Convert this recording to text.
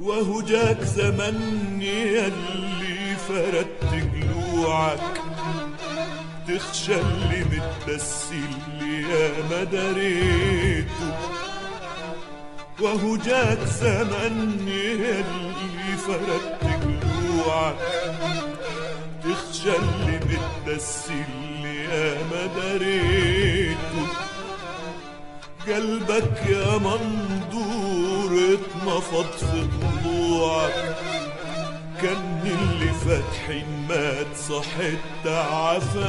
وهو جاك زمن يلي فردت جلوعك تخشى اللي اللي يا ما دريته وهو جاك زمن يلي فردت جلوعك تخشى اللي متدسي اللي يا ما دريته قلبك يا مندور اتنفض في ضلوعك كان اللي فاتحين مات صحت عفا